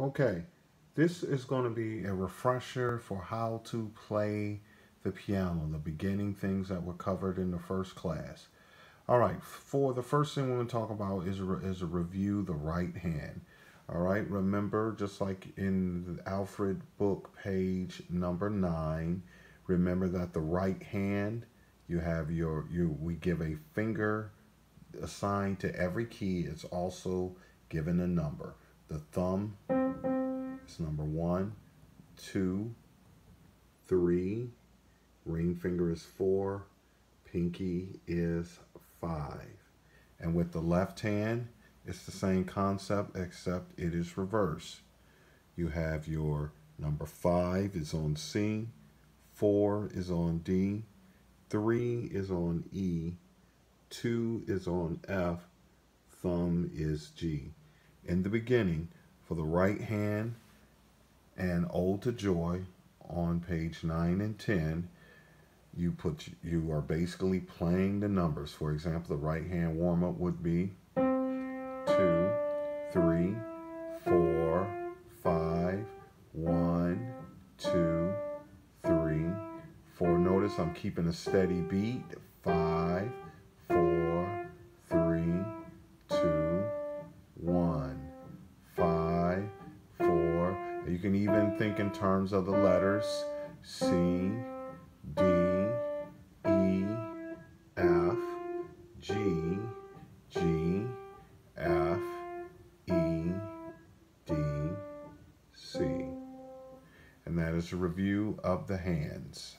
Okay, this is going to be a refresher for how to play the piano, the beginning things that were covered in the first class. All right, for the first thing we're going to talk about is is a review the right hand. All right, remember, just like in the Alfred book, page number nine, remember that the right hand, you have your, you we give a finger assigned to every key. It's also given a number. The thumb number one, two, three, ring finger is four, pinky is five. And with the left hand, it's the same concept except it is reverse. You have your number five is on C, four is on D, three is on E, two is on F, thumb is G in the beginning for the right hand and Ode to Joy on page 9 and 10 you put you are basically playing the numbers. For example the right hand warm up would be two three four five one two three four. Notice I'm keeping a steady beat five You can even think in terms of the letters C, D, E, F, G, G, F, E, D, C. And that is a review of the hands.